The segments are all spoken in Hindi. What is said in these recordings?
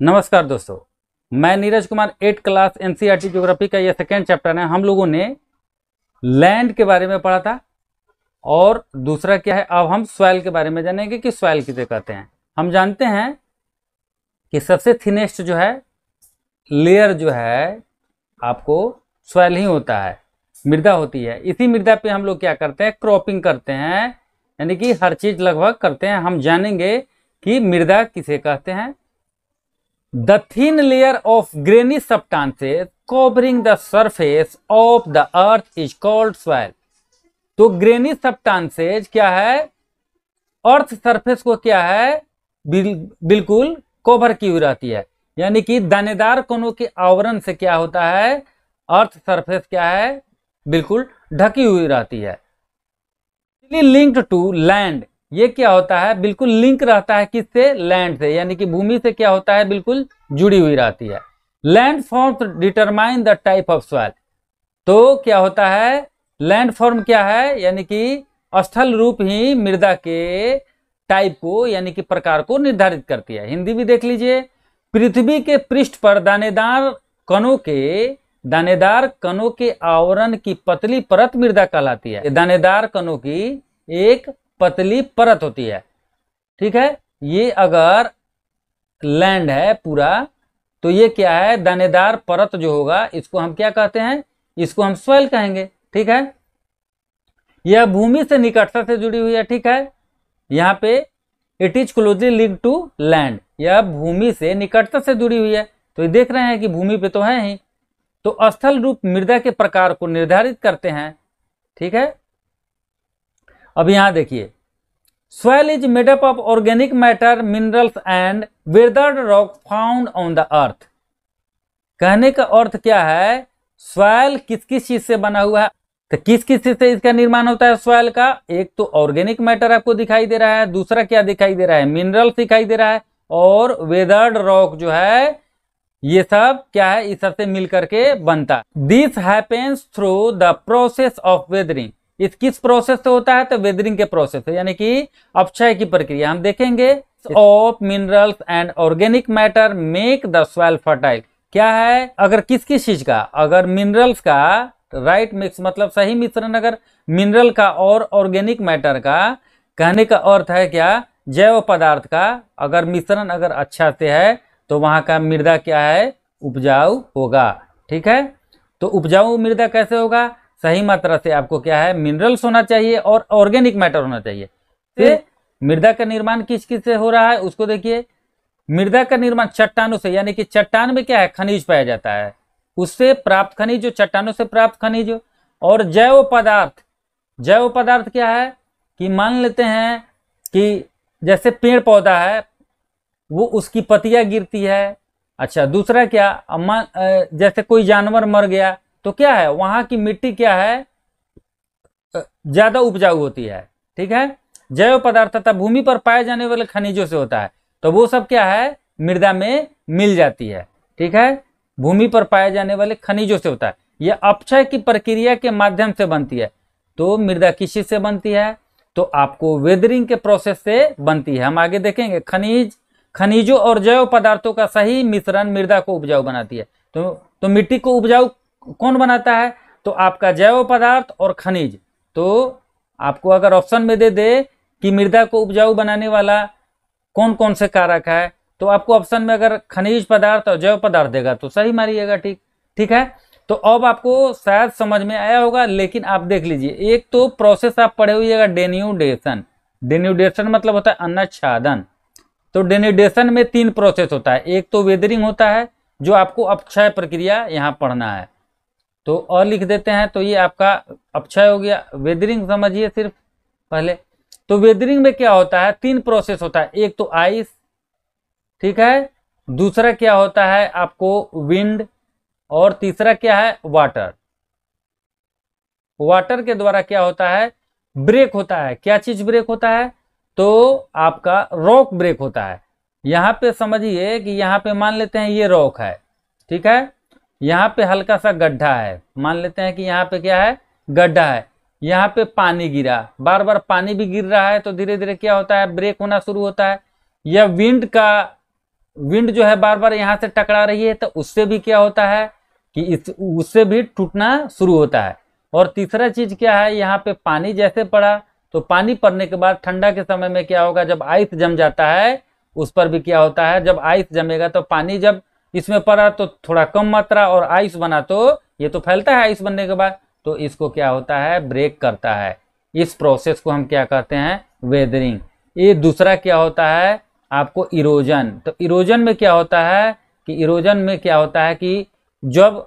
नमस्कार दोस्तों, मैं Neeraj Kumar eight class NCERT geography का यह सेकेंड चैप्टर है। हम लोगों ने लैंड के बारे में पढ़ा था और दूसरा क्या है, अब हम सॉइल के बारे में जानेंगे कि सॉइल किसे कहते हैं। हम जानते हैं कि सबसे थिनेस्ट जो है लेयर जो है, आपको सॉइल ही होता है, मृदा होती है। इसी मृदा पे हम लोग क्या करते हैं क्रॉपिंग करते हैं, यानी कि हर चीज़ लगभग करते हैं। हम जानेंगे कि मृदा किसे कहते हैं the thin layer of grainy substances covering the surface of the earth is called soil. तो ग्रेनी substances क्या है? अर्थ सरफेस को क्या है? बिल, बिल्कुल कवर की हुई रहती है। यानी कि दानेदार कोनों के आवरण से क्या होता है? अर्थ सरफेस क्या है? बिल्कुल ढकी हुई रहती है। लिंक्ड टू लैंड ये क्या होता है? बिल्कुल लिंक रहता है किससे? लैंड से। यानी कि भूमि से क्या होता है? बिल्कुल जुड़ी हुई रहती है। Landform determine the type of soil तो क्या होता है? लैंड फॉर्म क्या है? यानी कि स्थल रूप ही मृदा के टाइप को, यानी कि प्रकार को निर्धारित करती है। हिंदी भी देख लीजिए। पृथ्वी के पृष्ठ पर दानेदार कणों के, दानेदार कणों के आवरण की पतली परत मृदा कहलाती है। दानेदार कणों की एक पतली परत होती है। ठीक है? ये अगर लैंड है पूरा तो ये क्या है? दानेदार परत जो होगा, इसको हम क्या कहते हैं? इसको हम स्वेल कहेंगे। ठीक है? यह भूमि से निकटता से जुड़ी हुई है, ठीक है? यहाँ पे it is closely link to land यह भूमि से निकटता से जुड़ी हुई है। तो ये देख रहे हैं कि भूमि पे तो है ही। तो स्थल रूप मृदा के प्रकार को निर्धारित करते हैं। ठीक है? अब यहाँ देखिए। Soil is made up of organic matter minerals and weathered rock found on the earth कहने का अर्थ क्या है? सॉइल किस किस चीज़ से बना हुआ है? तो किस किस चीज़ से इसका निर्माण होता है सॉइल का? एक तो ऑर्गेनिक मैटर आपको दिखाई दे रहा है, दूसरा क्या दिखाई दे रहा है? मिनरल्स दिखाई दे रहा है और वेदर्ड रॉक जो है, ये सब क्या है? इस सबसे मिलकर के बनता this happens through the process of weathering इस किस प्रोसेस से होता है? तो वेदरिंग के प्रोसेस से यानी कि अपक्षय की प्रक्रिया। हम देखेंगे of minerals and organic matter make the soil fertile क्या है? अगर किस किस चीज़ का? अगर मिनरल्स का राइट मिक्स मतलब सही मिश्रण अगर मिनरल का और ऑर्गेनिक मैटर का कहने का अर्थ है क्या? जैव पदार्थ का अगर मिश्रण अगर अच्छा से है तो वहाँ का मृदा क्या है? उपजाऊ होगा। ठीक है? तो उपजाऊ मृदा कैसे होगा? सही मात्रा से आपको क्या है मिनरल्स होना चाहिए और ऑर्गेनिक मैटर होना चाहिए। फिर मृदा का निर्माण किस किस से हो रहा है, उसको देखिए। मृदा का निर्माण चट्टानों से, यानी कि चट्टान में क्या है, खनिज पाया जाता है। उससे प्राप्त खनिज चट्टानों से प्राप्त खनिज और जैव पदार्थ। जैव पदार्थ क्या है कि मान लेते हैं कि जैसे पेड़ पौधा है, वो उसकी पतिया गिरती है। अच्छा दूसरा क्या जैसे कोई जानवर मर गया तो क्या है? वहाँ की मिट्टी क्या है? ज़्यादा उपजाऊ होती है, ठीक है? जैव पदार्थ तथा भूमि पर पाए जाने वाले खनिजों से होता है। तो वो सब क्या है? मृदा में मिल जाती है, ठीक है? भूमि पर पाए जाने वाले खनिजों से होता है। यह अपक्षय की प्रक्रिया के माध्यम से बनती है। तो मृदा किसी से बनती है? तो आपको वेदरिंग के प्रोसेस से बनती है। हम आगे देखेंगे। खनिज, खनिजों और जैव पदार्थों का सही मिश्रण मृदा को उपजाऊ बनाती है। तो तो मिट्टी को उपजाऊ कौन बनाता है? तो आपका जैव पदार्थ और खनिज। तो आपको अगर ऑप्शन में दे दे कि मृदा को उपजाऊ बनाने वाला कौन कौन से कारक है तो आपको ऑप्शन में अगर खनिज पदार्थ और जैव पदार्थ देगा तो सही मारिएगा ठीक? ठीक है? तो अब आपको शायद समझ में आया होगा, लेकिन आप देख लीजिए। एक तो प्रोसेस आप पढ़े हुएगा डेन्यूडेशन डेन्यूडेशन मतलब होता है अन्नच्छादन। तो डेन्यूडेशन में तीन प्रोसेस होता है। एक तो वेदरिंग होता है, जो आपको अपक्षय प्रक्रिया यहाँ पढ़ना है। तो और लिख देते हैं तो ये आपका अक्षय हो गया। वेदरिंग समझिए सिर्फ़ पहले। तो वेदरिंग में क्या होता है? तीन प्रोसेस होता है। एक तो आइस ठीक है? दूसरा क्या होता है आपको? विंड और तीसरा क्या है? वाटर वाटर के द्वारा क्या होता है? ब्रेक होता है। क्या चीज़ ब्रेक होता है? तो आपका रॉक ब्रेक होता है। यहाँ पे समझिए कि यहाँ पे मान लेते हैं ये रॉक है, ठीक है? यहाँ पे हल्का सा गड्ढा है। मान लेते हैं कि यहाँ पे क्या है? गड्ढा है। यहाँ पे पानी गिरा। बार बार पानी भी गिर रहा है तो धीरे धीरे क्या होता है? ब्रेक होना शुरू होता है। या विंड का, विंड जो है बार बार यहाँ से टकरा रही है तो उससे भी क्या होता है कि इस, उससे भी टूटना शुरू होता है। और तीसरा चीज़ क्या है? यहाँ पे पानी जैसे पड़ा तो पानी पड़ने के बाद ठंडा के समय में क्या होगा? जब आइस जम जाता है, उस पर भी क्या होता है? जब आइस जमेगा तो पानी जब इसमें पड़ा तो थोड़ा कम मात्रा और आइस बना तो ये तो फैलता है आइस बनने के बाद। तो इसको क्या होता है? ब्रेक करता है। इस प्रोसेस को हम क्या कहते हैं? वेदरिंग ये दूसरा क्या होता है? आपको इरोजन तो इरोजन में क्या होता है? कि इरोजन में क्या होता है कि जब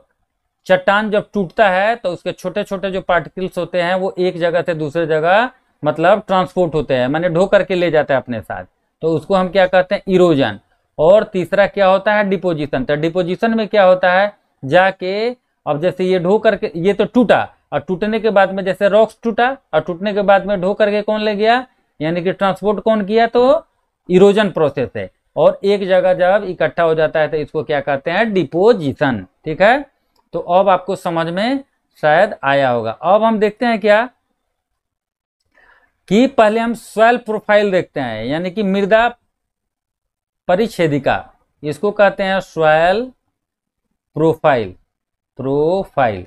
चट्टान जब टूटता है तो उसके छोटे छोटे जो पार्टिकल्स होते हैं, वो एक जगह से दूसरे जगह मतलब ट्रांसपोर्ट होते हैं। मैंने ढो करके ले जाता है अपने साथ। तो उसको हम क्या कहते हैं? इरोजन और तीसरा क्या होता है डिपोजिशन। तो डिपोजिशन में क्या होता है? जाके अब जैसे ये ढो करके, ये तो टूटा, और टूटने के बाद में जैसे रॉक्स टूटा, और टूटने के बाद में ढो करके कौन ले गया? यानी कि ट्रांसपोर्ट कौन किया? तो इरोजन प्रोसेस है। और एक जगह जब इकट्ठा हो जाता है तो इसको क्या कहते हैं? डिपोजिशन ठीक है? तो अब आपको समझ में शायद आया होगा। अब हम देखते हैं क्या? कि पहले हम स्वेल प्रोफ़ाइल देखते हैं। यानी कि मृदा परिच्छेदिका, इसको कहते हैं स्वेल प्रोफ़ाइल प्रोफ़ाइल।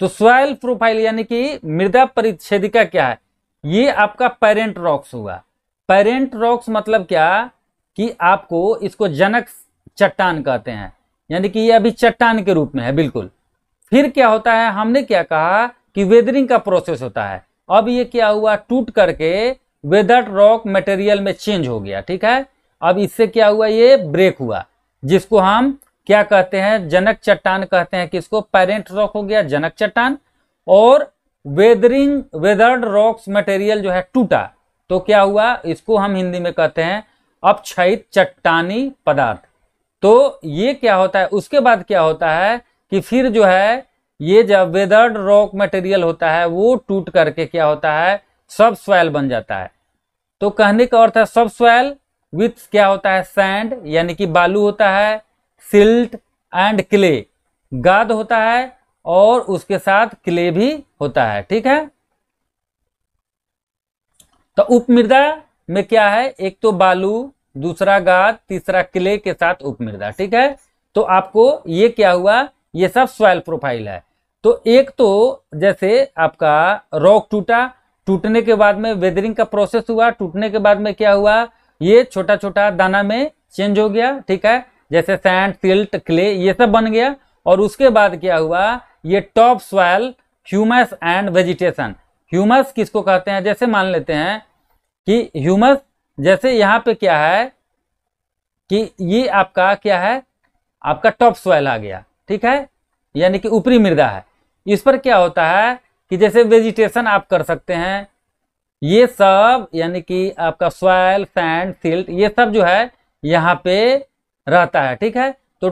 तो स्वेल प्रोफ़ाइल यानी कि मृदा परिच्छेदिका क्या है? ये आपका पेरेंट रॉक्स हुआ पेरेंट रॉक्स मतलब क्या? कि आपको इसको जनक चट्टान कहते हैं। यानी कि ये अभी चट्टान के रूप में है, बिल्कुल। फिर क्या होता है? हमने क्या कहा कि वेदरिंग का प्रोसेस होता है। अब ये क्या हुआ? टूट करके वेदर रॉक मटेरियल में चेंज हो गया, ठीक है? अब इससे क्या हुआ? ये ब्रेक हुआ। जिसको हम क्या कहते हैं? जनक चट्टान कहते हैं किसको? पेरेंट रॉक हो गया, जनक चट्टान। और वेदरिंग वेदर्ड रॉक्स मटेरियल जो है टूटा। तो क्या हुआ? इसको हम हिंदी में कहते हैं अपक्षयित चट्टानी पदार्थ। तो ये क्या होता है? उसके बाद क्या होता है कि फिर जो है, ये जब वेदर्ड रॉक मटेरियल होता है, वो टूट करके क्या होता है? सब स्वेल बन जाता है। तो कहने का अर्थ है सब स्वेल विथ क्या होता है? सैंड यानी कि बालू होता है सिल्ट एंड क्ले गाद होता है और उसके साथ क्ले भी होता है, ठीक है? तो उपमृदा में क्या है? एक तो बालू, दूसरा गाद, तीसरा क्ले के साथ उपमृदा ठीक है? तो आपको ये क्या हुआ? ये सब सॉइल प्रोफ़ाइल है। तो एक तो जैसे आपका रॉक टूटा, टूटने के बाद में वेदरिंग का प्रोसेस हुआ, टूटने के बाद में क्या हुआ? ये छोटा छोटा दाना में चेंज हो गया, ठीक है? जैसे सैंड सिल्ट क्ले ये सब बन गया। और उसके बाद क्या हुआ? ये top soil humus and vegetation humus किसको कहते हैं? जैसे मान लेते हैं कि ह्यूमस जैसे यहाँ पे क्या है कि ये आपका क्या है? आपका टॉप सॉइल आ गया, ठीक है? यानी कि ऊपरी मृदा है। इस पर क्या होता है कि जैसे वेजिटेशन आप कर सकते हैं ये सब, यानी कि आपका सॉइल सैंड सिल्ट ये सब जो है, यहाँ पे रहता है, ठीक है? तो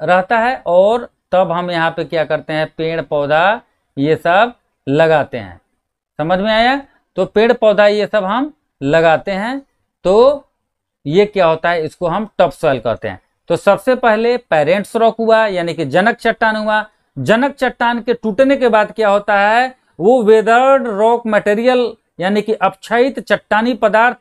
रहता है और तब हम यहाँ पे क्या करते हैं? पेड़, पौधा, ये सब लगाते हैं। समझ में आया? तो पेड़, पौधा, ये सब हम लगाते हैं तो ये क्या होता है? इसको हम टॉप सॉइल कहते हैं। तो सबसे पहले पेरेंट्स रॉक हुआ, यानी कि जनक चट्टान हुआ। जनक चट्टान के टूटने के बाद क्या होता है? वो वेदर्ड रॉक मटेरियल यानी कि अपक्षयित चट्टानी पदार्थ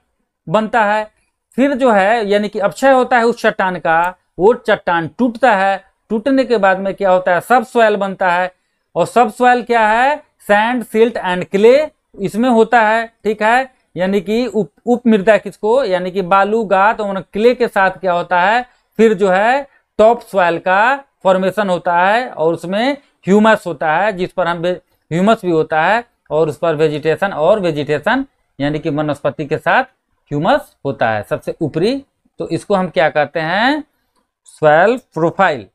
बनता है। फिर जो है, यानी कि अपक्षय होता है उस चट्टान का, वो चट्टान टूटता है। टूटने के बाद में क्या होता है? सब सॉइल बनता है। और सब सॉइल क्या है? सैंड सिल्ट एंड क्ले इसमें होता है, ठीक है? यानी कि उप उप मृदा किसको? यानी कि बालू, गात और क्ले के साथ क्या होता है? फिर जो है टॉप सॉइल का फॉर्मेशन होता है और उसमें ह्यूमस होता है, जिस पर हम ह्यूमस भी होता है। और उस पर वेजिटेशन और वेजिटेशन यानी कि वनस्पति के साथ ह्यूमस होता है। सबसे ऊपरी तो इसको हम क्या कहते हैं? स्वेल प्रोफ़ाइल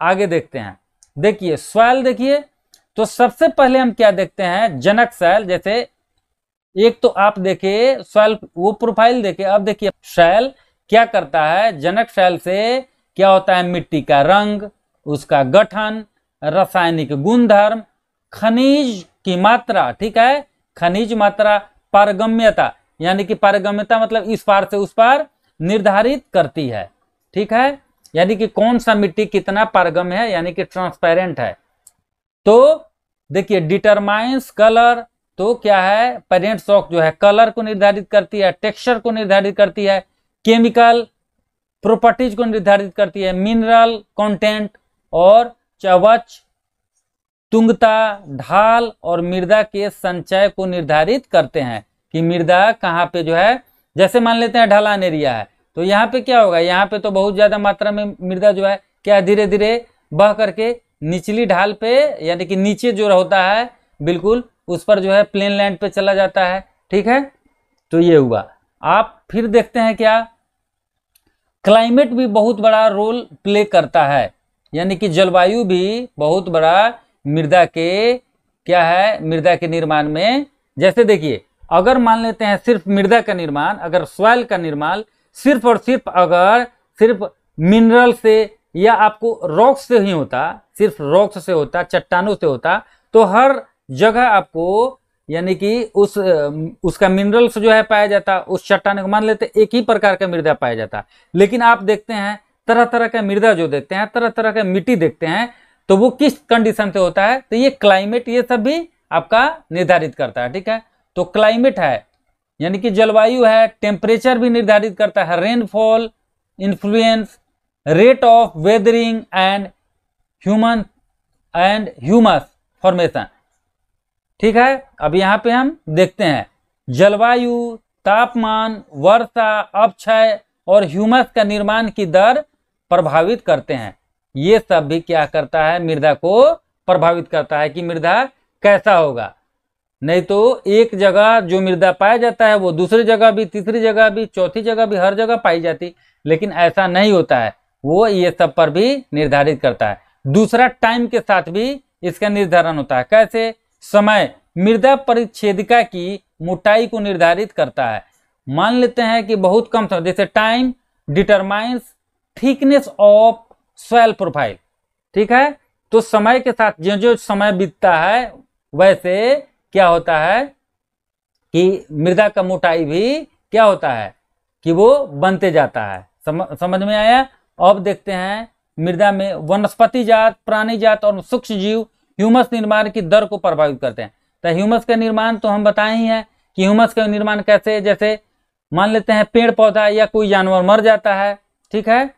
आगे देखते हैं। देखिए स्वेल देखिए तो सबसे पहले हम क्या देखते हैं? जनक सेल जैसे एक तो आप देखिए स्वेल वो प्रोफ़ाइल देखिए अब देखिए सेल क्या करता है? जनक सेल से क्या होता है? मिट्टी का रंग, उसका गठन, रासायनिक गुणधर्म खनिज की मात्रा, ठीक है? खनिज मात्रा पारगम्यता, यानी कि पारगम्यता मतलब इस पार से उस पार निर्धारित करती है, ठीक है? यानी कि कौन सा मिट्टी कितना पारगम है, यानी कि ट्रांसपेरेंट है। तो देखिए डिटरमाइंस कलर तो क्या है? पेरेंट शॉक जो है कलर को निर्धारित करती है टेक्सचर को निर्धारित करती है केमिकल प्रॉपर्टीज़ को निर्धारित करती है मिनरल कंटेंट और चवच तुंगता, ढाल और मृदा के संचय को निर्धारित करते हैं कि मृदा कहाँ पे जो है, जैसे मान लेते हैं ढलान एरिया है तो यहाँ पे क्या होगा? यहाँ पे तो बहुत ज़्यादा मात्रा में मृदा जो है, क्या धीरे धीरे बह करके निचली ढाल पे, यानी कि नीचे जो होता है, बिल्कुल उस पर जो है प्लेन लैंड पे चला जाता है, ठीक है? तो ये हुआ। आप फिर देखते हैं क्या? क्लाइमेट भी बहुत बड़ा रोल प्ले करता है, यानी कि जलवायु भी बहुत बड़ा मृदा के, क्या है? मृदा के निर्माण में। जैसे देखिए, अगर मान लेते हैं सिर्फ़ मृदा का निर्माण, अगर सॉइल का निर्माण, सिर्फ़ और सिर्फ़ अगर सिर्फ़ मिनरल से या आपको रॉक से ही होता, सिर्फ़ रॉक्स से होता, चट्टानों से होता तो हर जगह आपको, यानी कि उस, उसका मिनरल्स जो है पाया जाता, उस चट्टान को मान लेते एक ही प्रकार का मृदा पाया जाता। लेकिन आप देखते हैं तरह तरह का मृदा जो देखते हैं तरह तरह का मिट्टी देखते हैं तो वो किस कंडीशन से होता है? तो ये क्लाइमेट ये सब भी आपका निर्धारित करता है, ठीक है? तो क्लाइमेट है, यानी कि जलवायु है टेम्परेचर भी निर्धारित करता है rainfall influence rate of weathering and human and humus formation ठीक है? अब यहाँ पे हम देखते हैं, जलवायु, तापमान, वर्षा अपक्षय और ह्यूमस का निर्माण की दर प्रभावित करते हैं। ये सब भी क्या करता है? मृदा को प्रभावित करता है कि मृदा कैसा होगा? नहीं तो एक जगह जो मृदा पाया जाता है, वो दूसरी जगह भी, तीसरी जगह भी, चौथी जगह भी, हर जगह पाई जाती। लेकिन ऐसा नहीं होता है। वो ये सब पर भी निर्धारित करता है। दूसरा टाइम के साथ भी इसका निर्धारण होता है। कैसे? समय। मृदा परिच्छेदिका की मोटाई को निर्धारित करता है। मान लेते हैं कि बहुत कम समय। जैसे time determines thickness of soil profile ठीक है? तो समय के साथ जो जो समय बीतता है वैसे क्या होता है कि मृदा का मोटाई भी क्या होता है कि वो बनते जाता है। सम, समझ में आया? अब देखते हैं मृदा में वनस्पति जात प्राणी जात और सूक्ष्म जीव ह्यूमस निर्माण की दर को प्रभावित करते हैं। तो ह्यूमस का निर्माण तो हम बताए ही हैं कि ह्यूमस का निर्माण कैसे जैसे मान लेते हैं पेड़ पौधा या कोई जानवर मर जाता है ठीक है?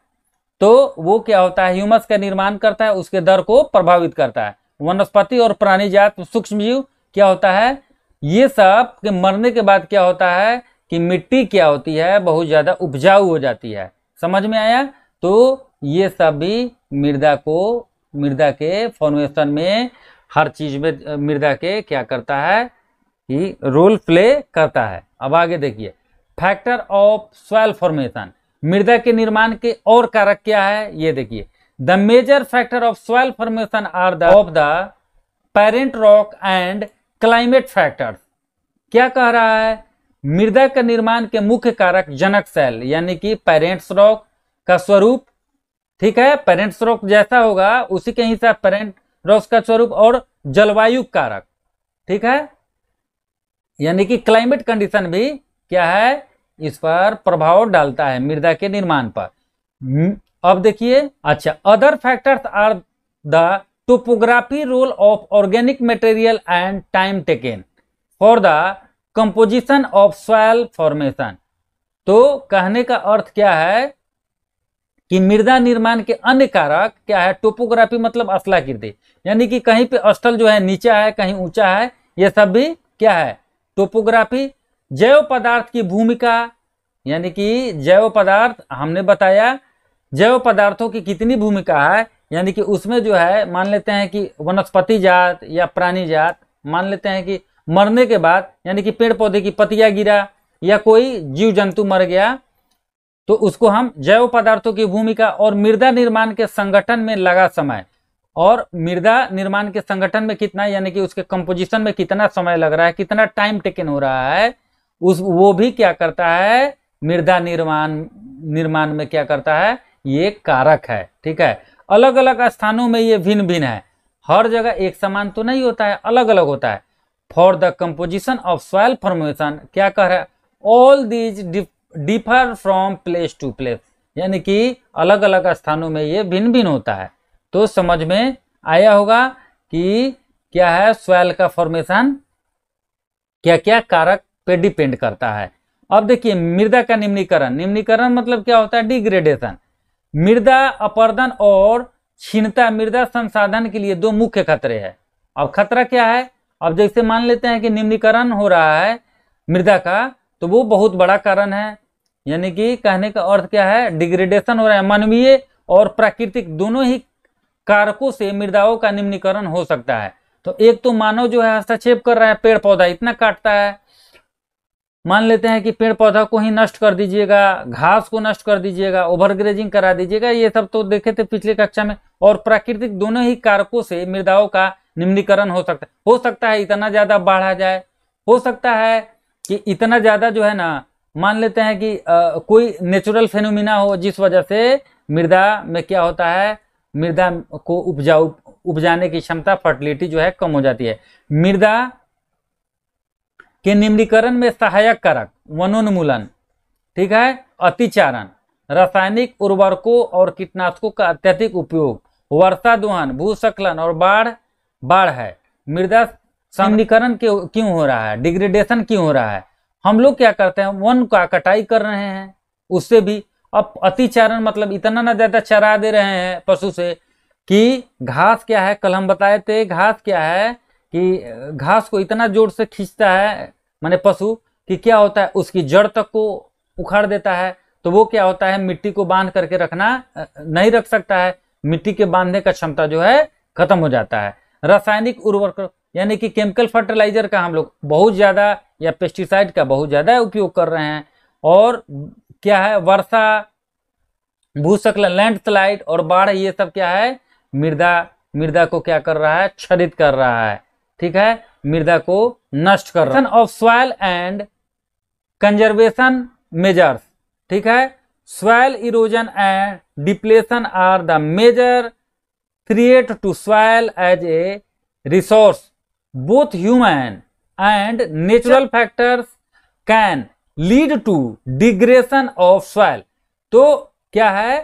तो वो क्या होता है ह्यूमस का निर्माण करता है, उसके दर को प्रभावित करता है। वनस्पति और प्राणी जात सूक्ष्म जीव क्या होता है? ये सब के मरने के बाद क्या होता है कि मिट्टी क्या होती है, बहुत ज़्यादा उपजाऊ हो जाती है। समझ में आया? तो ये सब भी मृदा को, मृदा के फॉर्मेशन में हर चीज़ में, मृदा के क्या करता है कि रोल प्ले करता है। अब आगे देखिए। फैक्टर ऑफ़ सॉइल फॉर्मेशन मृदा के निर्माण के और कारक क्या है? ये देखिए। The major factor of soil formation are the of the parent rock and climate factors क्या कह रहा है? मृदा के निर्माण के मुख्य कारक जनक सेल यानी कि पेरेंट्स रॉक का स्वरूप। ठीक है? पेरेंट्स रॉक जैसा होगा, उसी के हिसाब पेरेंट रॉक का स्वरूप और जलवायु कारक। ठीक है? यानी कि क्लाइमेट कंडीशन भी क्या है? इस पर प्रभाव डालता है मृदा के निर्माण पर। अब देखिए अच्छा other factors are the topography role of organic material and time taken for the composition of soil formation तो कहने का अर्थ क्या है कि मृदा निर्माण के अन्य कारक क्या है? टोपोग्राफी मतलब असलाकृति यानी कि कहीं पे स्थल जो है नीचा है, कहीं ऊँचा है, ये सब भी क्या है? टोपोग्राफी जैव पदार्थ की भूमिका, यानी कि जैव पदार्थ, हमने बताया, जैव पदार्थों की कितनी भूमिका है, यानी कि उसमें जो है, मान लेते हैं कि वनस्पति जात या प्राणी जात, मान लेते हैं कि मरने के बाद, यानी कि पेड़ पौधे की पतिया गिरा, या कोई जीव जंतु मर गया तो उसको हम जैव पदार्थों की भूमिका और मृदा निर्माण के संगठन में लगा समय। और मृदा निर्माण के संगठन में कितना, यानी कि उसके कंपोजिशन में कितना समय लग रहा है, कितना टाइम टेकन हो रहा है उस, वो भी क्या करता है? मृदा निर्माण निर्माण में क्या करता है? ये कारक है, ठीक है? अलग अलग स्थानों में ये भिन्न भिन्न है। हर जगह एक समान तो नहीं होता है अलग अलग होता है। For the composition of soil formation क्या कह रहा है? All these differ from place to place यानी कि अलग अलग स्थानों में ये भिन्न भिन्न होता है। तो समझ में आया होगा कि क्या है? सॉइल का फॉर्मेशन क्या क्या कारक पे डिपेंड करता है। अब देखिए, मृदा का निम्नीकरण। निम्नीकरण मतलब क्या होता है? डिग्रेडेशन। मृदा अपर्दन और छीनता मृदा संसाधन के लिए दो मुख्य खतरे हैं। अब खतरा क्या है? अब जैसे मान लेते हैं कि निम्नीकरण हो रहा है मृदा का तो वो बहुत बड़ा कारण है। यानी कि कहने का अर्थ क्या है? डिग्रेडेशन हो रहा है। मानवीय और प्राकृतिक दोनों ही कारकों से मृदाओं का निम्नीकरण हो सकता है। तो एक तो मानव जो है हस्तक्षेप कर रहा है पेड़ पौधा इतना काटता है मान लेते हैं कि पेड़ पौधा को ही नष्ट कर दीजिएगा घास को नष्ट कर दीजिएगा ओवरग्रेजिंग करा दीजिएगा ये सब तो देखे थे पिछले कक्षा में। और प्राकृतिक दोनों ही कारकों से मृदाओं का निम्नीकरण हो सकता है। हो सकता है इतना ज़्यादा बाढ़ आ जाए। हो सकता है कि इतना ज़्यादा जो है ना मान लेते हैं कि आ, कोई नेचुरल फेनोमिना हो जिस वजह से मृदा में क्या होता है मृदा को उपजाऊ उपजाने की क्षमता फर्टिलिटी जो है कम हो जाती है। मृदा के निम्नीकरण में सहायक कारक, वनोन्मूलन, ठीक है? अतिचारण, रासायनिक उर्वरकों और कीटनाशकों का अत्यधिक उपयोग, वर्षा दोहन, भूस्खलन और बाढ़ बाढ़ है। मृदा समीकरण क्यों हो रहा है? डिग्रेडेशन क्यों हो रहा है? हम लोग क्या करते हैं? वन का कटाई कर रहे हैं। उससे भी अब अतिचारण मतलब इतना ना ज़्यादा चरा दे रहे हैं पशु से कि घास क्या है? कल हम बताए थे, घास क्या है कि घास को इतना ज़ोर से खींचता है माने पशु, कि क्या होता है, उसकी जड़ तक को उखाड़ देता है तो वो क्या होता है, मिट्टी को बाँध करके रखना नहीं रख सकता है। मिट्टी के बांधने का क्षमता जो है, खत्म हो जाता है। रासायनिक उर्वरक, यानी कि केमिकल फर्टिलाइज़र का हम लोग बहुत ज़्यादा, या पेस्टिसाइड का बहुत ज़्यादा उपयोग कर रहे हैं। और क्या है, वर्षा, भूस्खलन, लैंडस्लाइड और बाढ़, ये सब क्या है, मृदा मृदा को क्या कर रहा है, क्षरित कर रहा है। ठीक है? मृदा को नष्ट कर रहा of soil and conservation measures ठीक है? Soil erosion and depletion are the major threat to soil as a resource both human and natural factors can lead to degradation of soil. तो क्या है?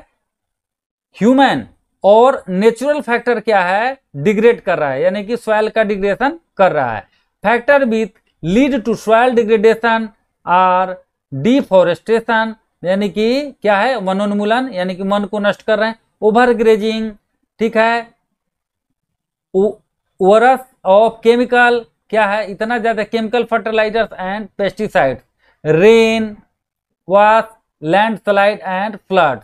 ह्यूमन और नेचुरल फैक्टर क्या है? डिग्रेड कर रहा है, यानी कि सॉइल का डिग्रेडेशन कर रहा है। Factor with lead to soil degradation are deforestation यानी कि क्या है? वनोन्मूलन, यानी कि मन को नष्ट कर रहे हैं। ओवर ग्रेजिंग ठीक है? ओरस ऑफ़ केमिकल क्या है? इतना ज़्यादा chemical fertilisers and pesticide rain wash landslide and flood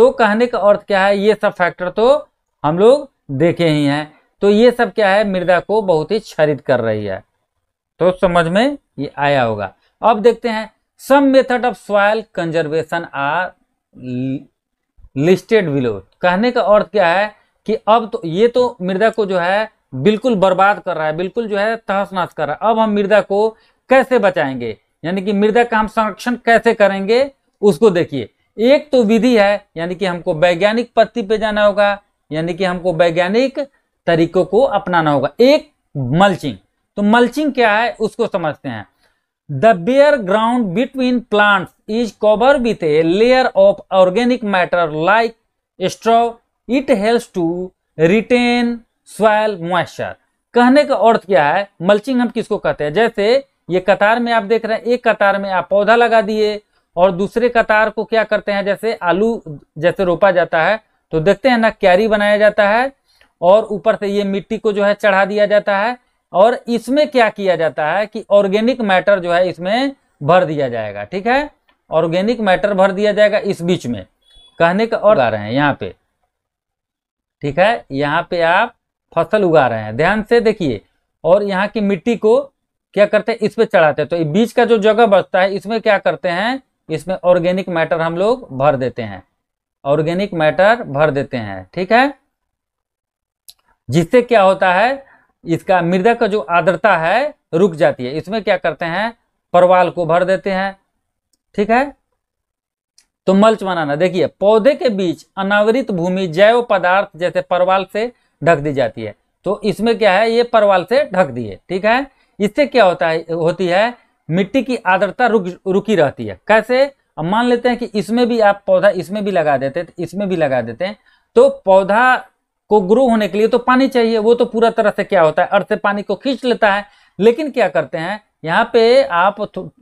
तो कहने का अर्थ क्या है? ये सब फैक्टर तो हम लोग देखे ही हैं। तो ये सब क्या है? मृदा को बहुत ही क्षरित कर रही है। तो समझ में ये आया होगा। अब देखते हैं some method of soil conservation are listed below कहने का अर्थ क्या है कि अब तो ये तो मृदा को जो है, बिल्कुल बर्बाद कर रहा है, बिल्कुल जो है तहस नहस कर रहा है। अब हम मृदा को कैसे बचाएँगे? यानी कि मृदा का हम संरक्षण कैसे करेंगे? उसको देखिए। एक तो विधि है, यानी कि हमको वैज्ञानिक पत्ती पे जाना होगा, यानी कि हमको वैज्ञानिक तरीकों को अपनाना होगा। एक मल्चिंग तो मल्चिंग क्या है, उसको समझते हैं। The bare ground between plants is cover with a layer of organic matter like straw it helps to retain soil moisture कहने का अर्थ क्या है मल्चिंग हम किसको कहते हैं? जैसे ये कतार में आप देख रहे हैं, एक कतार में आप पौधा लगा दिए और दूसरे कतार को क्या करते हैं, जैसे आलू जैसे रोपा जाता है तो देखते हैं ना, क्यारी बनाया जाता है और ऊपर से ये मिट्टी को जो है चढ़ा दिया जाता है और इसमें क्या किया जाता है कि ऑर्गेनिक मैटर जो है इसमें भर दिया जाएगा, ठीक है? ऑर्गेनिक मैटर भर दिया जाएगा इस बीच में। कहने का और आ रहे हैं यहाँ पे, ठीक है? यहाँ पे आप फ़सल उगा रहे हैं, ध्यान से देखिए। और यहाँ की मिट्टी को क्या करते हैं, इस पे चढ़ाते हैं। तो बीच का जो जगह बचता है, इसमें क्या करते हैं इसमें ऑर्गेनिक मैटर हम लोग भर देते हैं। ऑर्गेनिक मैटर भर देते हैं, ठीक है? जिससे क्या होता है, इसका मृदा का जो आर्द्रता है, रुक जाती है। इसमें क्या करते हैं, परवाल को भर देते हैं, ठीक है? तो मल्च बनाना, देखिए, पौधे के बीच अनावरित भूमि जैव पदार्थ जैसे परवाल से ढक दी जाती है। तो इसमें क्या है, ये परवाल से ढक दिए, ठीक है? इससे क्या होता है, होती है मिट्टी की आर्द्रता रुक, रुकी रहती है। कैसे? अब मान लेते हैं कि इसमें भी आप पौधा इसमें भी लगा देते हैं इसमें भी लगा देते हैं। तो पौधा को ग्रो होने के लिए तो पानी चाहिए, वो तो पूरा तरह से क्या होता है? अर्थ से पानी को खींच लेता है। लेकिन क्या करते हैं? यहाँ पे आप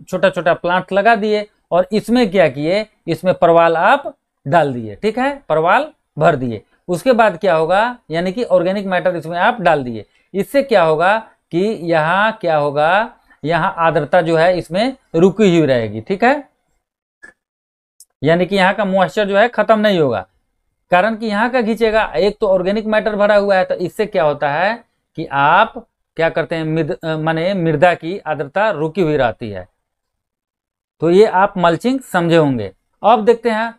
छोटा छोटा प्लांट लगा दिए और इसमें क्या किए? इसमें परवाल आप डाल दिए, ठीक है? परवाल भर दिए। उसके बाद क्या होगा? यानी कि ऑर्गेनिक मैटर इसमें आप डाल दिए। इससे क्या होगा कि यहाँ क्या होगा? यहाँ आर्द्रता जो है इसमें रुकी हुई रहेगी, ठीक है? यानी कि यहाँ का मॉइस्चर जो है खत्म नहीं होगा। कारण कि यहाँ का खींचेगा एक तो ऑर्गेनिक मैटर भरा हुआ है तो इससे क्या होता है कि आप क्या करते हैं, मृद माने मृदा की आर्द्रता रुकी हुई रहती है। तो ये आप मल्चिंग समझे होंगे। अब देखते हैं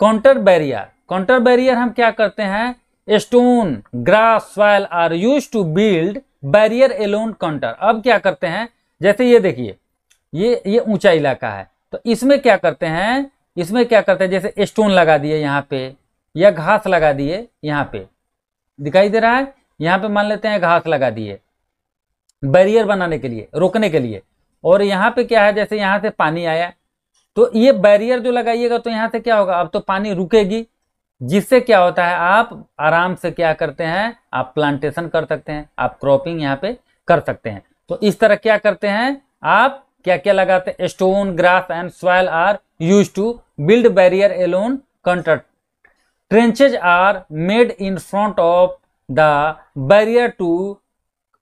काउंटर बैरियर काउंटर बैरियर हम क्या करते हैं? Stone grass soil are use to build barrier along contour अब क्या करते हैं? जैसे ये देखिए, ये ये ऊँचा इलाका है। तो इसमें क्या करते हैं, इसमें क्या करते हैं, जैसे स्टोन लगा दिए यहाँ पे, या घास लगा दिए यहाँ पे। दिखाई दे रहा है? यहाँ पे मान लेते हैं घास लगा दिए। बैरियर बनाने के लिए, रोकने के लिए। और यहाँ पे क्या है, जैसे यहाँ से पानी आया तो ये बैरियर जो लगाइएगा तो यहाँ से क्या होगा? अब तो पानी रुकेगी। जिससे क्या होता है, आप आराम से क्या करते हैं, आप प्लांटेशन कर सकते हैं, आप क्रॉपिंग यहाँ पे कर सकते हैं। तो इस तरह क्या करते हैं? आप क्या क्या लगाते हैं? Stone grass and soil are use to build barrier along contour trenches are made in front of the barrier to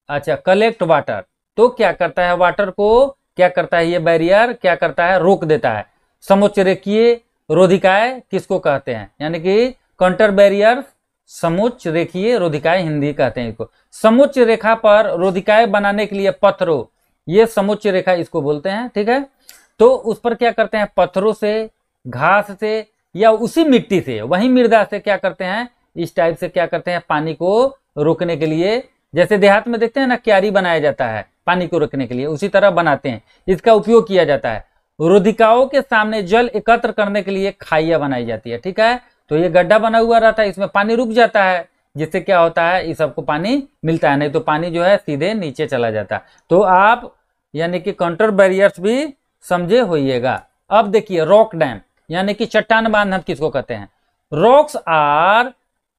अच्छा कलेक्ट वाटर तो क्या करता है वाटर को? क्या करता है ये बैरियर क्या करता है? रोक देता है। समुच्च रेखीय रोधिकाय किसको कहते हैं? यानी कि कंटर बैरियर समुच्च रेखीय रोधिकाय हिंदी कहते हैं इसको। समुच्च रेखा पर रोधिकाय बनाने के लिए पत्थरों, ये समुच्च रेखा इसको बोलते हैं, ठीक है? तो उस पर क्या करते हैं? पत्थरों से, घास से या उसी मिट्टी से, वही मृदा से क्या करते हैं? इस टाइप से क्या करते हैं? पानी को रोकने के लिए, जैसे देहात में देखते हैं ना, क्यारी बनाया जाता है पानी को रोकने के लिए, उसी तरह बनाते हैं। इसका उपयोग किया जाता है। रोधिकाओं के सामने जल एकत्र करने के लिए खाइया बनाई जाती है, ठीक है? तो ये गड्ढा बना हुआ रहता है, इसमें पानी रुक जाता है। जिससे क्या होता है, इस सबको पानी मिलता है, नहीं तो पानी जो है सीधे नीचे चला जाता है। तो आप यानी कि काउंटर बैरियर्स भी समझे होइएगा। अब देखिए रॉक डैम यानी कि चट्टान बाँध हम किसको कहते हैं? Rocks are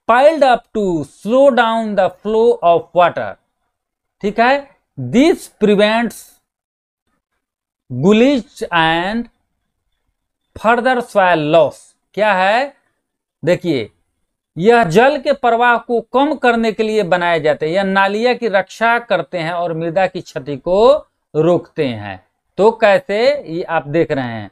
piled up to slow down the flow of water ठीक है? This prevents gullies and further soil loss क्या है? देखिए, यह जल के प्रवाह को कम करने के लिए बनाए जाते हैं, यह नालिया की रक्षा करते हैं और मृदा की क्षति को रोकते हैं। तो कैसे? ये आप देख रहे हैं।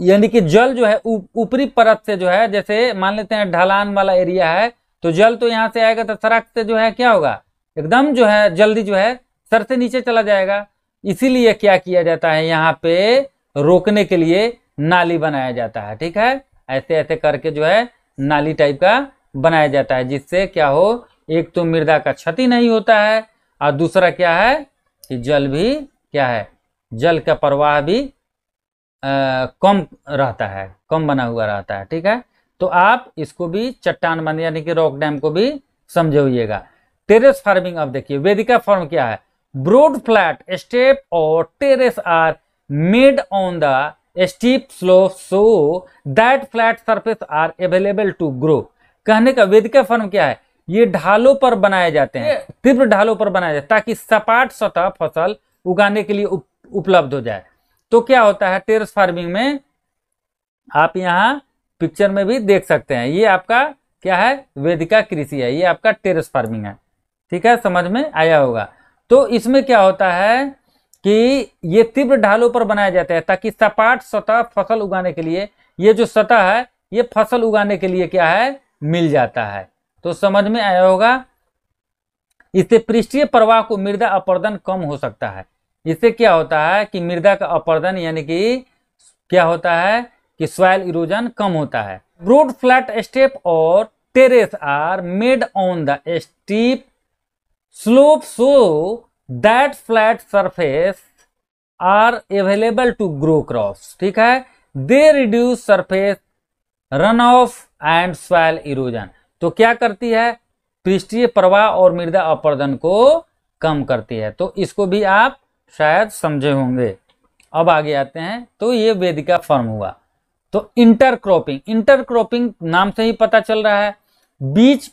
यानी कि जल जो है ऊपरी परत से जो है, जैसे मान लेते हैं ढलान वाला एरिया है तो जल तो यहाँ से आएगा तो सड़क से जो है क्या होगा? एकदम जो है, जल्दी जो है, सर से नीचे चला जाएगा। इसीलिए क्या किया जाता है? यहाँ पे रोकने के लिए नाली बनाया जाता है, ठीक है? ऐसे ऐसे करके जो है नाली टाइप का बनाया जाता है जिससे क्या हो एक तो मृदा का क्षति नहीं होता है और दूसरा क्या है कि जल भी क्या है जल का प्रवाह भी आ, कम रहता है कम बना हुआ रहता है ठीक है? तो आप इसको भी चट्टान बन यानी कि रॉक डैम को भी समझे हुईगा टेरेस फ़ार्मिंग अब देखिए वेदिका फॉर्म क्या है? ब्रोड फ्लैट स्टेप और terrace are made on the steep slope so that flat surface are available to grow कहने का वेद वेदिका फॉर्म क्या है? ये ढालों पर बनाए जाते हैं। तीव्र ढालों पर बनाए जाते ताकि सपाट सतह फ़सल उगाने के लिए उप, उपलब्ध हो जाए। तो क्या होता है? टेरस फ़ार्मिंग में आप यहाँ पिक्चर में भी देख सकते हैं। ये आपका क्या है? वेदिका कृषि है। ये आपका टेरेस फ़ार्मिंग है। ठीक है? समझ में आया होगा। तो इसमें क्या होता है? कि ये तीव्र ढालों पर बनाया जाता है ताकि सपाट सतह फ़सल उगाने के लिए, ये जो सतह है, ये फ़सल उगाने के लिए क्या है? मिल जाता है। तो समझ में आया होगा? इससे पृष्ठीय प्रवाह को मृदा अपर्दन कम हो सकता है। इससे क्या होता है कि मृदा का अपर्दन यानी कि क्या होता है कि सॉइल इरोजन कम होता है। ब्रोड फ्लैट स्टेप और terrace are made on the steep slope so that flat surface are available to grow crops ठीक है? They reduce surface runoff and soil erosion तो क्या करती है? पृष्ठीय प्रवाह और मृदा अपर्दन को कम करती है। तो इसको भी आप शायद समझे होंगे। अब आगे आते हैं। तो ये वेदिका फॉर्म हुआ। तो इंटरक्रॉपिंग इंटरक्रॉपिंग नाम से ही पता चल रहा है। बीच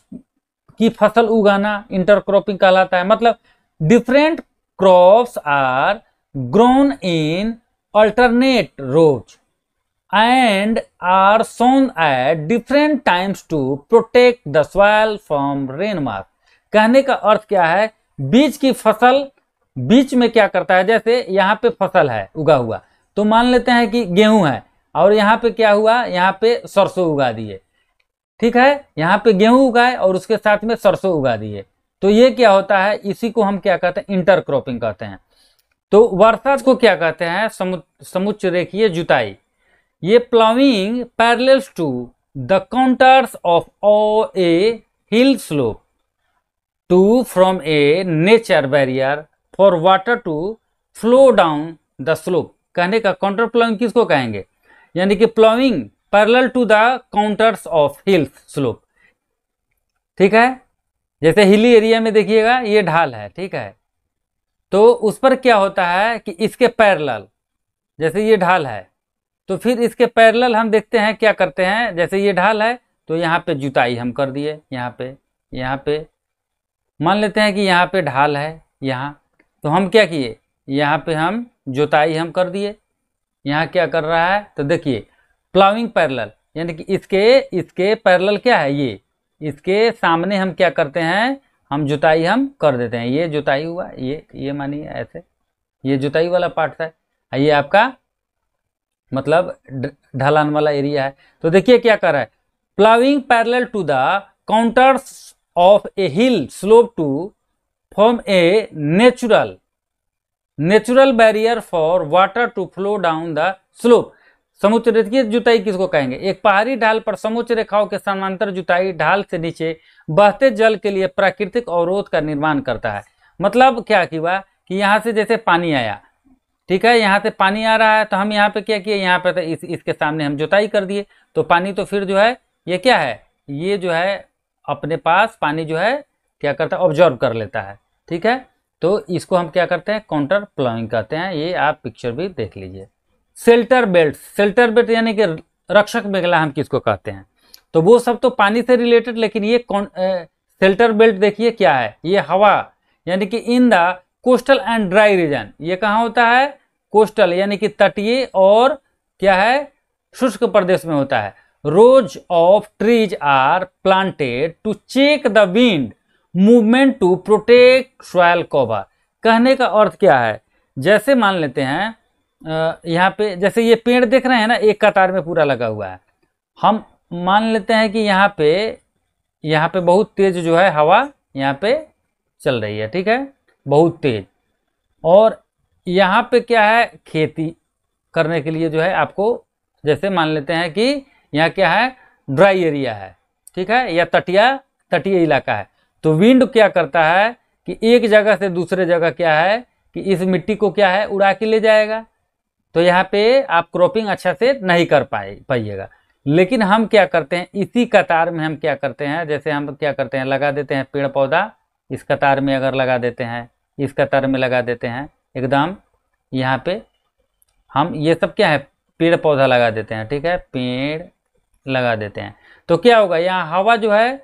की फ़सल उगाना इंटरक्रॉपिंग कहलाता है। मतलब different crops are grown in alternate rows and are sown at different times to protect the soil from rainwater कहने का अर्थ क्या है? बीज की फ़सल बीच में क्या करता है? जैसे यहाँ पे फ़सल है, उगा हुआ। तो मान लेते हैं कि गेहूँ है और यहाँ पे क्या हुआ? यहाँ पे सरसों उगा दिए। ठीक है? यहाँ पे गेहूँ उगाए और उसके साथ में सरसों उगा दिए। तो ये क्या होता है? इसी को हम क्या कहते हैं? इंटर क्रॉपिंग कहते हैं। तो वर्षा को क्या कहते हैं? समु समुच्च रेखीय जुताई। ये ploughing parallels to the contours of o a hill slope. To from a nature barrier for water to flow down the slope. कहने का काउंटर प्लाविंग किसको कहेंगे? यानी कि ploughing parallel to the contours of hills slope. ठीक है? जैसे हिली एरिया में देखिएगा, ये ढाल है, ठीक है? तो उस पर क्या होता है कि इसके पैरल जैसे ये ढाल है तो फिर इसके पैरल हम देखते हैं क्या करते हैं, जैसे ये ढाल है तो यहाँ पे जुताई हम कर दिए, यहाँ पे यहाँ पे। मान लेते हैं कि यहाँ पे ढाल है, यहाँ तो हम क्या किए? यहाँ पे हम जुताई हम कर दिए। यहाँ क्या कर रहा है? तो देखिए प्लाविंग पैरल यानी कि इसके इसके पैरल क्या है? ये इसके सामने हम क्या करते हैं? हम जुताई हम कर देते हैं। ये जुताई हुआ, ये ये मानिए ऐसे। ये जुताई वाला पार्ट है ये आपका मतलब ढलान वाला एरिया है। तो देखिए क्या कर रहा है। Ploughing parallel to the contours of a hill slope to form a natural natural barrier for water to flow down the slope. समुच्च रेखीय जुताई किसको कहेंगे? एक पहाड़ी ढाल पर समुच्च रेखाओं के समांतर जुताई ढाल से नीचे बहते जल के लिए प्राकृतिक अवरोध का निर्माण करता है। मतलब क्या हुआ कि यहाँ से जैसे पानी आया, ठीक है? यहाँ से पानी आ रहा है तो हम यहाँ पे क्या किए? यहाँ पे तो इस, इसके सामने हम जुताई कर दिए। तो पानी तो फिर जो है, ये क्या है? ये जो है, अपने पास पानी जो है, क्या करता है? ऑब्ज़र्व कर लेता है, ठीक है? तो इसको हम क्या करते हैं? काउंटर प्लाविंग कहते हैं। ये आप पिक्चर भी देख लीजिए। सेल्टर बेल्ट सेल्टर बेल्ट यानी कि रक्षक मेघला हम किसको कहते हैं? तो वो सब तो पानी से रिलेटेड लेकिन ये कौन सेल्टर बेल्ट देखिए क्या है? ये हवा, यानी कि in the coastal and dry region. ये कहाँ होता है? कोस्टल, यानी कि तटीय और क्या है? शुष्क प्रदेश में होता है। Rows of trees are planted to check the wind movement to protect soil cover कहने का अर्थ क्या है? जैसे मान लेते हैं यहाँ पे जैसे ये पेड़ देख रहे हैं ना, एक कतार में पूरा लगा हुआ है। हम मान लेते हैं कि यहाँ पे यहाँ पे बहुत तेज जो है हवा यहाँ पे चल रही है, ठीक है? बहुत तेज। और यहाँ पे क्या है, खेती करने के लिए जो है आपको जैसे मान लेते हैं कि यहाँ क्या है ड्राई एरिया है, ठीक है? या तटिया, तटीय इलाका है। तो विंड क्या करता है कि एक जगह से दूसरे जगह क्या है कि इस मिट्टी को क्या है, उड़ा के ले जाएगा। तो यहाँ पे आप क्रॉपिंग अच्छा से नहीं कर पाए पाइएगा। लेकिन हम क्या करते हैं, इसी कतार में हम क्या करते हैं, जैसे हम क्या करते हैं, लगा देते हैं पेड़ पौधा इस कतार में अगर लगा देते हैं, इस कतार में लगा देते हैं, एकदम यहाँ पे हम ये सब क्या है पेड़ पौधा लगा देते हैं, ठीक है, पेड़ लगा देते हैं। तो क्या होगा, यहाँ हवा जो है,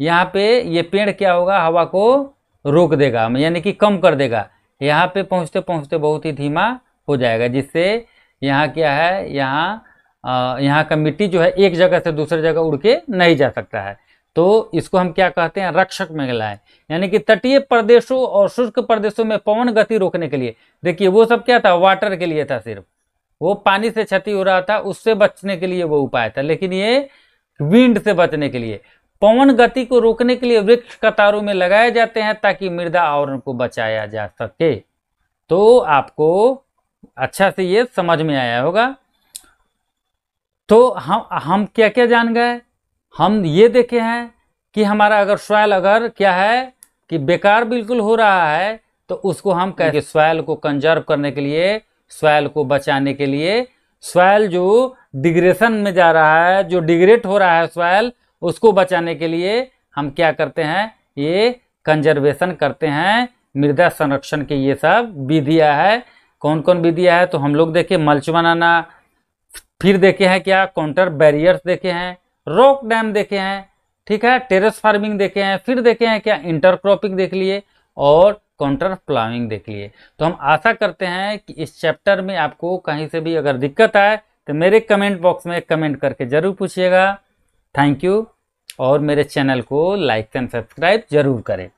यहाँ पे ये पेड़ क्या होगा, हवा को रोक देगा, यानी कि कम कर देगा। यहाँ पे पहुँचते पहुँचते बहुत ही धीमा हो जाएगा, जिससे यहाँ क्या है, यहाँ यहाँ का मिट्टी जो है एक जगह से दूसरे जगह उड़ के नहीं जा सकता है। तो इसको हम क्या कहते हैं, रक्षक मेघलाएँ यानी कि तटीय प्रदेशों और शुष्क प्रदेशों में पवन गति रोकने के लिए। देखिए, वो सब क्या था वाटर के लिए था सिर्फ़। वो पानी से क्षति हो रहा था, उससे बचने के लिए वो उपाय था। लेकिन ये विंड से बचने के लिए। पवन गति को रोकने के लिए वृक्ष कतारों में लगाए जाते हैं, ताकि मृदा आवरण को बचाया जा सके। तो आपको अच्छा से ये समझ में आया होगा। तो हम हम क्या क्या जान गए? हम ये देखे हैं कि हमारा अगर सॉयल अगर क्या है कि बेकार बिल्कुल हो रहा है तो उसको हम कहेंगे सॉयल को कंजर्व करने के लिए सॉयल को बचाने के लिए सॉयल जो डिग्रेशन में जा रहा है, जो डिग्रेट हो रहा है सॉयल उसको बचाने के लिए हम क्या करते हैं? ये कंजर्वेशन करते हैं, मृदा संरक्षण के ये सब विधियाँ है। कौन कौन विधियाँ है तो हम लोग देखे मल्च बनाना फिर देखे हैं क्या, काउंटर बैरियर्स देखे हैं, रॉक डैम देखे हैं, ठीक है, टेरेस फ़ार्मिंग देखे हैं, फिर देखे हैं क्या, इंटरक्रॉपिंग देख लिए और काउंटर प्लाविंग देख लिए। तो हम आशा करते हैं कि इस चैप्टर में आपको कहीं से भी अगर दिक्कत आए तो मेरे कमेंट बॉक्स में कमेंट करके ज़रूर पूछिएगा। थैंक यू और मेरे चैनल को लाइक एंड सब्सक्राइब ज़रूर करें।